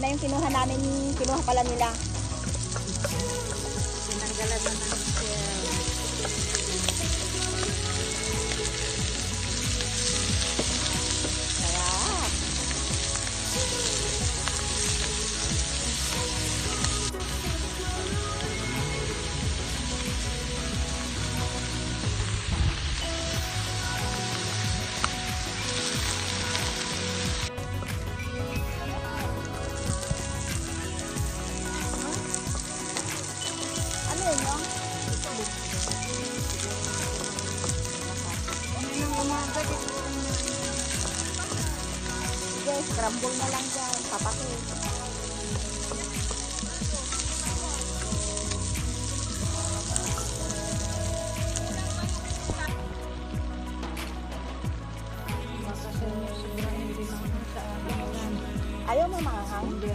Yan na yung kinuha namin, kinuha pala nila. No? Sige, scramble na lang dyan. Papakit. Ayaw mo mga hang? Hindi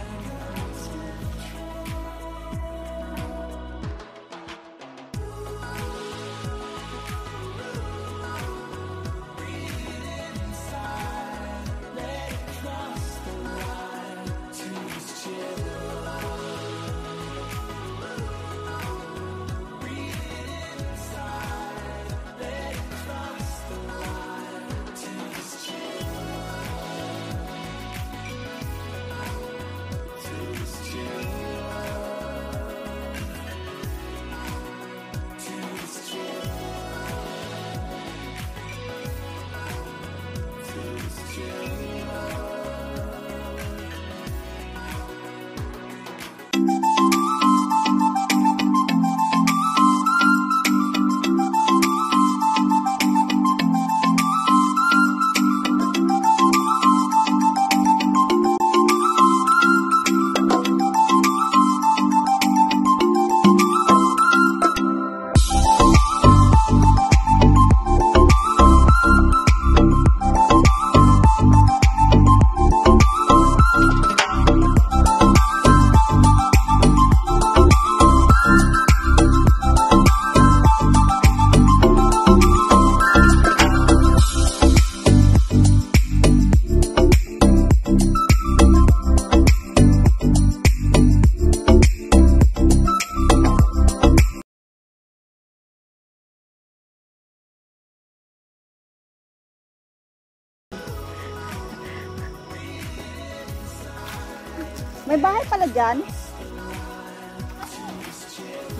May bahay pala dyan.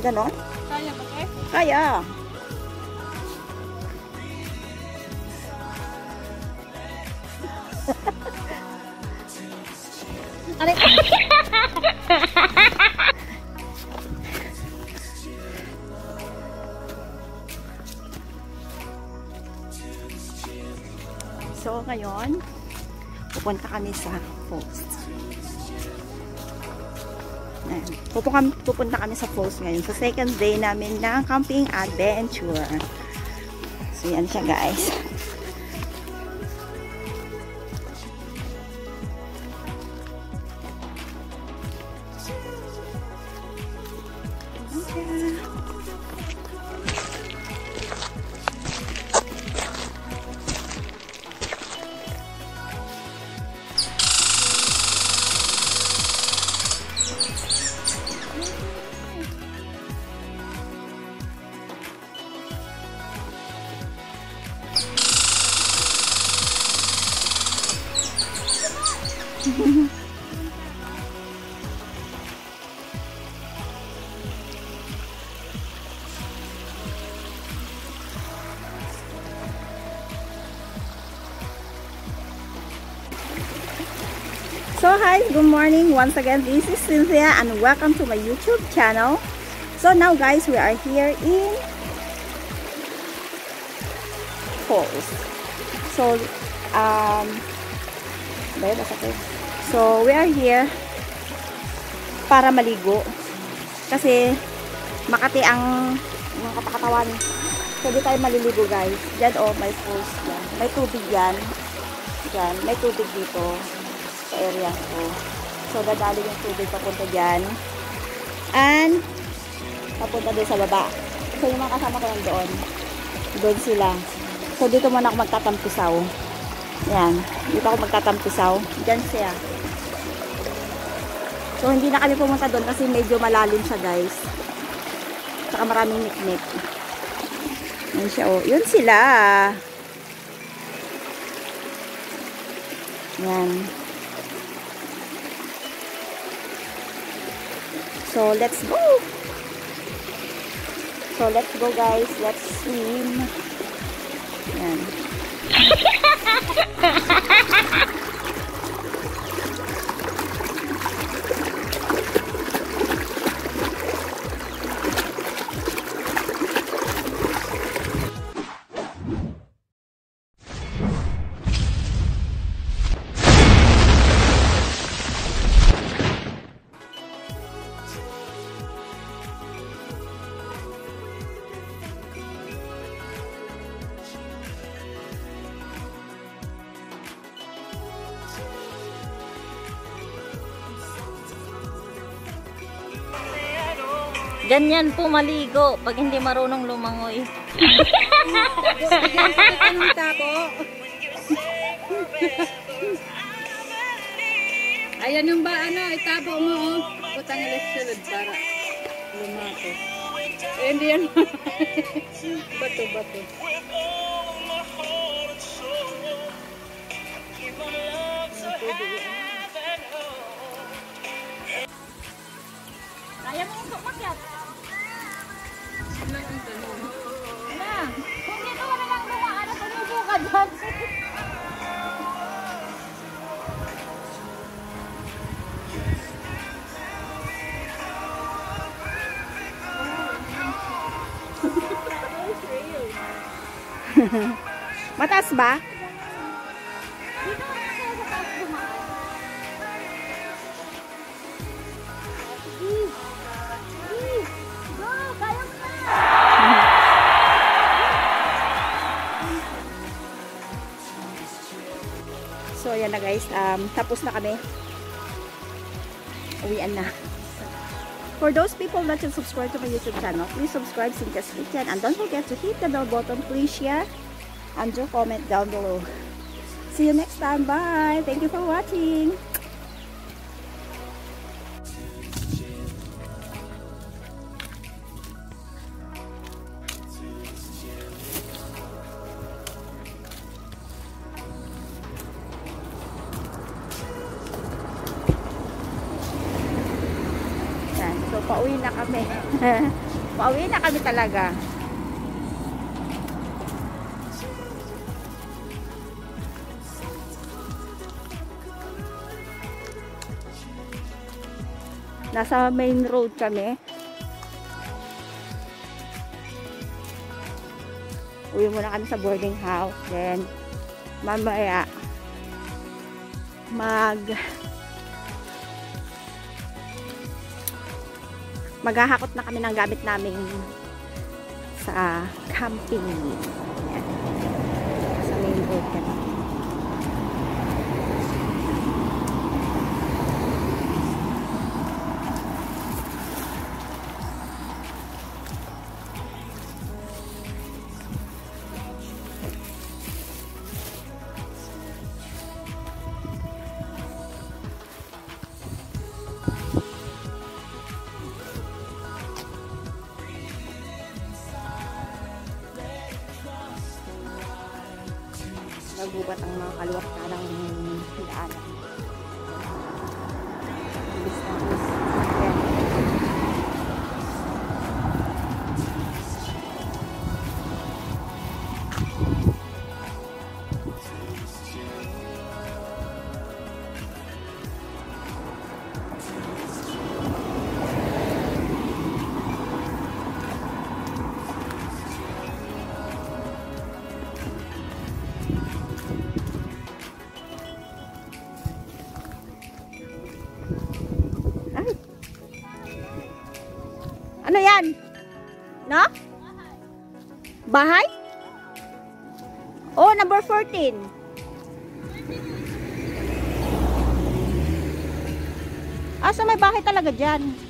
Ganon? Kaya ba kayo? Kaya. Aray. So, ngayon, pupunta kami sa post. Ayan. Pupunta, kami sa post ngayon. Sa second day namin ng camping adventure. So, yan siya guys. So hi, good morning. Once again, this is Cynthia and welcome to my YouTube channel. So now guys, we are here in Falls. So, um. So, we are here para maligo. Kasi, Makati ang mga kapakatawan. Di tayo maliligo guys. Diyan oh, may falls yan. May tubig yan. Diyan, may tubig dito sa area ko. So, dadali yung tubig papunta dyan. And, papunta doon sa baba. So, yung mga kasama ko nandoon. Doon sila. So, dito muna ako magtatampisaw. Yan. Dito ako magtatampisaw. Diyan siya. So, hindi na kami pumunta doon kasi medyo malalim siya, guys. Saka maraming niknik. Yan siya, oh. Yun sila. Yan. So, let's go. So, let's go, guys. Let's swim. Yan. Ganyan po maligo pag hindi marunong lumangoy. Ayan yung ba, ano, itabo mo, oh. Putang eleksyon para lumato. Eh, hindi yan. bato, bato. Dyan. Mataas ba? Ayan na guys. Um, tapos na kami. Uwian na. For those people that should subscribe to my YouTube channel, please subscribe Cintas Weekend. And don't forget to hit the bell button. Please share and do comment down below. See you next time. Bye. Thank you for watching. Kami. pauwi na kami talaga. Nasa main road kami. Uwi muna kami sa boarding house. Then, mamaya, mag maghahakot na kami ng gamit namin sa camping. Yan. Sa main road kami. Nagubat ang mga kaluwat ka ng daanan. Bilis na. Ayan. Ay. Bahay? Oh, number 14. Ah, so may bahay talaga dyan.